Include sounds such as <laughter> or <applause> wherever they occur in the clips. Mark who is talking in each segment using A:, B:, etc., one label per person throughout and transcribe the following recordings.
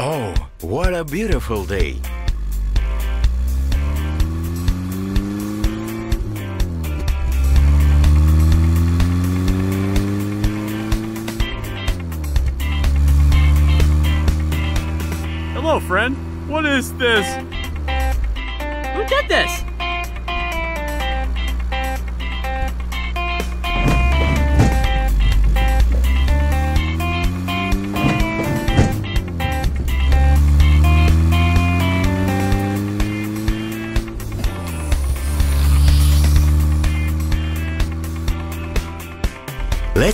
A: Oh, what a beautiful day.
B: Hello, friend. What is this?
C: Who did this?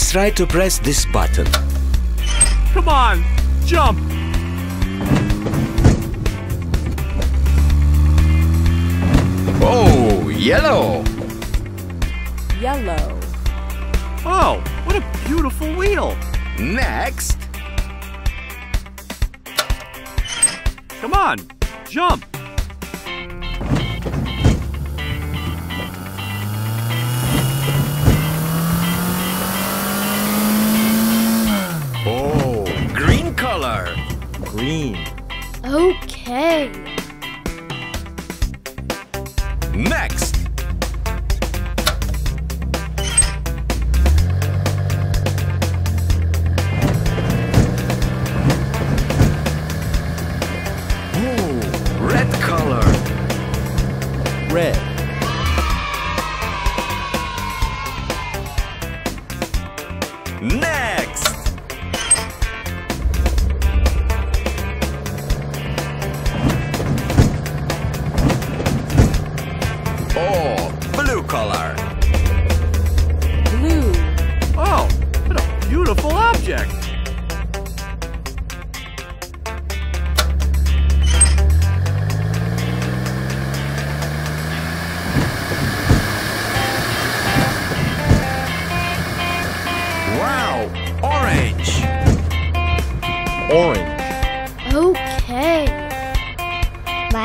A: Let's try to press this button.
B: Come on, jump!
A: Oh, yellow!
D: Yellow.
B: Oh, what a beautiful wheel!
A: Next!
B: Come on, jump!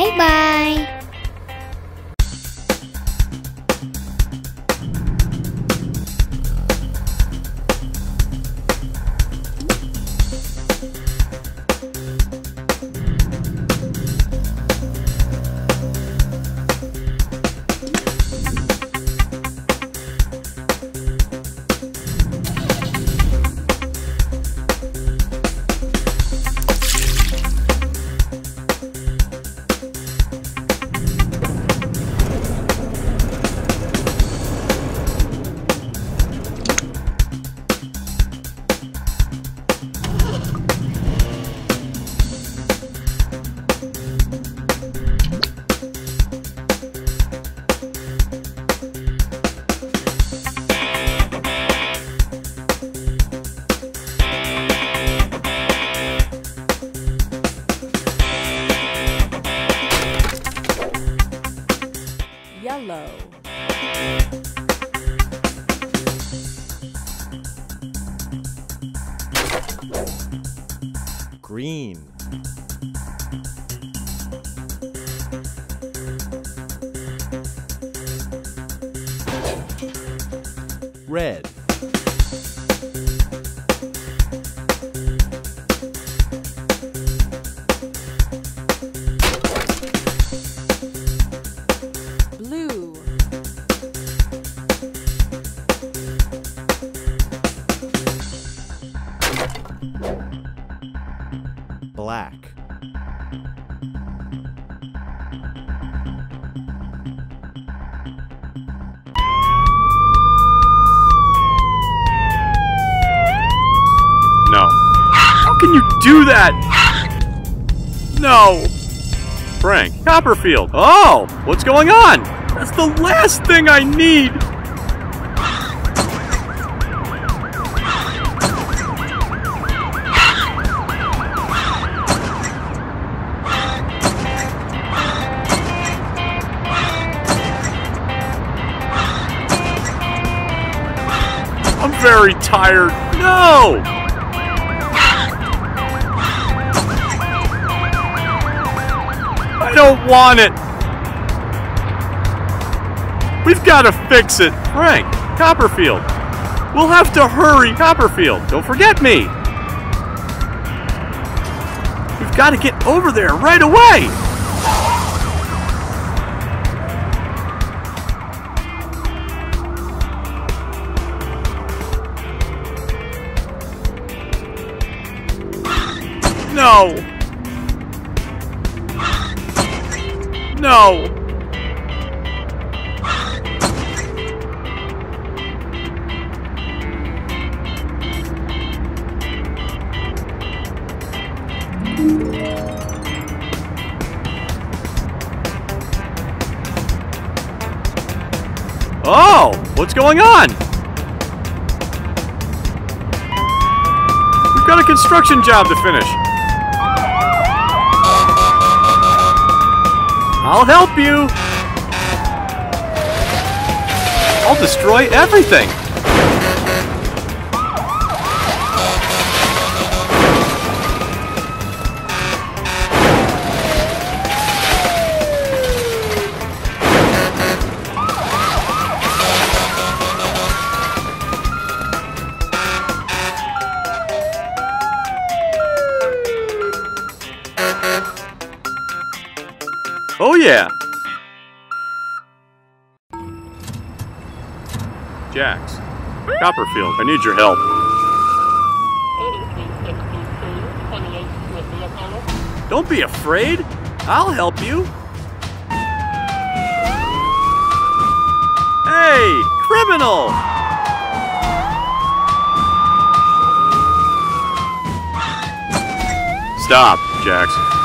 E: Bye
F: Green. Red.
B: Can you do that? <sighs> No! Frank, Copperfield. Oh, what's going on? That's the last thing I need! <sighs> I'm very tired. No! I don't want it. We've got to fix it. Frank, Copperfield. We'll have to hurry, Copperfield. Don't forget me. We've gotta get over there right away! No! No! Oh, what's going on? We've got a construction job to finish. I'll help you. I'll destroy everything. Jax. Copperfield, I need your help.
G: 83 28 Whitley O'Connor.
B: Don't be afraid. I'll help you. Hey, criminal! Stop, Jax.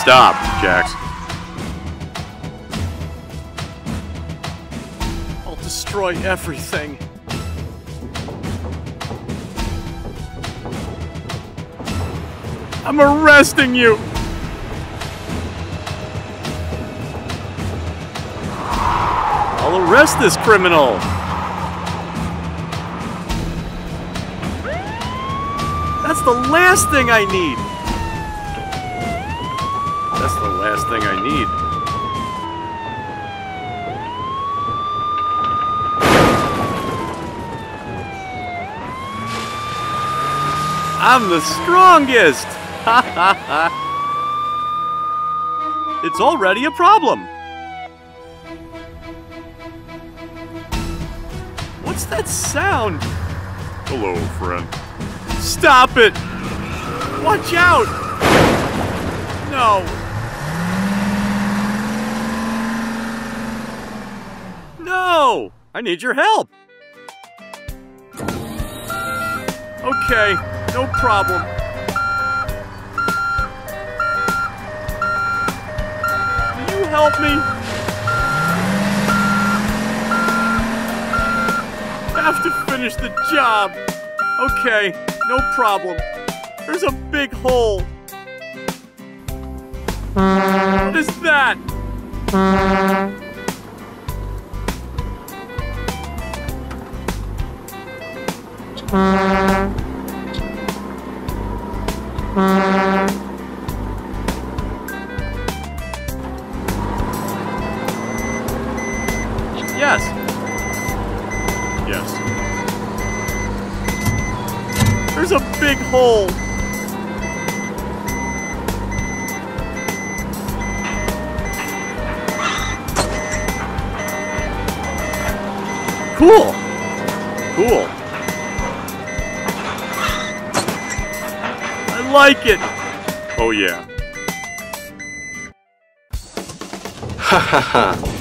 B: Stop, Jax. I'll destroy everything. I'm arresting you! I'll arrest this criminal! That's the last thing I need! That's the last thing I need. I'm the strongest! <laughs> It's already a problem! What's that sound? Hello, friend. Stop it! Watch out! No! No! I need your help! Okay, no problem. Will you help me? I have to finish the job. Okay, no problem. There's a big hole. What is that? Yes. Yes. There's a big hole. Cool. Cool. Like it. Oh yeah. <laughs>
H: Ha ha ha.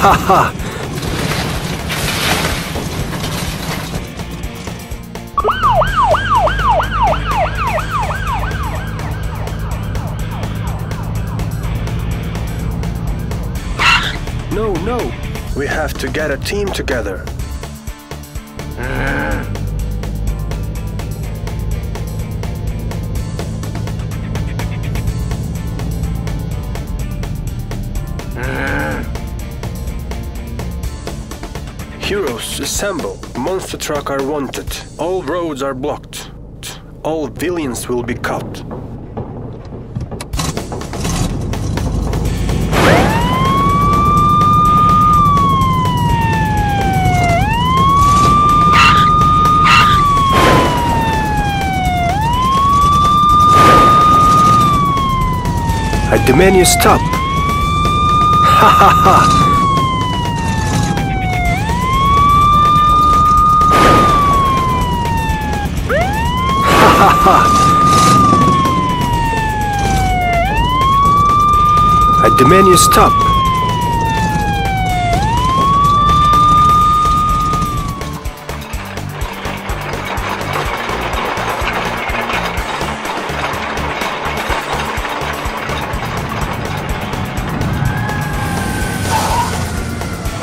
H: Ha <laughs> ha no. no! We have to get a team together. Heroes, assemble. Monster truck are wanted. All roads are blocked. All villains will be caught. I demand you stop. Ha ha ha! <laughs> I demand you stop.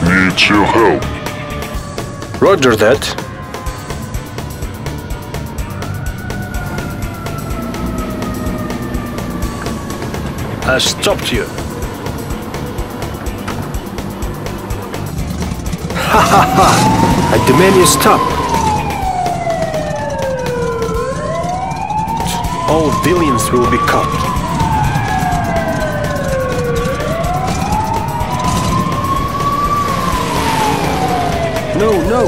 I: Need your help.
H: Roger that. I stopped you. Ha ha ha! I demand you stop. All villains will be caught. No, no!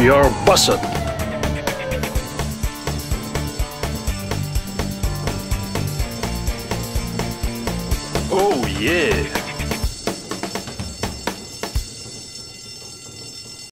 H: You're busted.